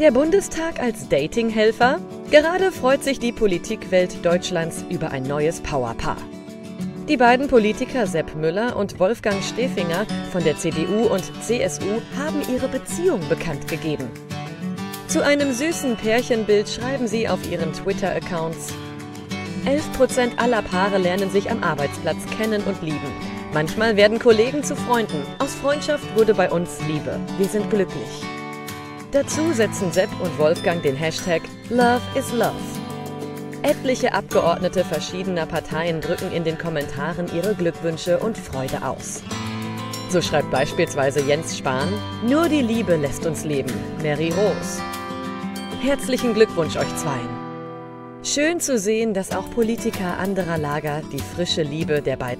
Der Bundestag als Datinghelfer? Gerade freut sich die Politikwelt Deutschlands über ein neues Powerpaar. Die beiden Politiker Sepp Müller und Wolfgang Stefinger von der CDU und CSU haben ihre Beziehung bekannt gegeben. Zu einem süßen Pärchenbild schreiben sie auf ihren Twitter-Accounts 11% aller Paare lernen sich am Arbeitsplatz kennen und lieben. Manchmal werden Kollegen zu Freunden. Aus Freundschaft wurde bei uns Liebe. Wir sind glücklich. Dazu setzen Sepp und Wolfgang den Hashtag Love is Love. Etliche Abgeordnete verschiedener Parteien drücken in den Kommentaren ihre Glückwünsche und Freude aus. So schreibt beispielsweise Jens Spahn, nur die Liebe lässt uns leben. Mary Rose. Herzlichen Glückwunsch euch zweien. Schön zu sehen, dass auch Politiker anderer Lager die frische Liebe der beiden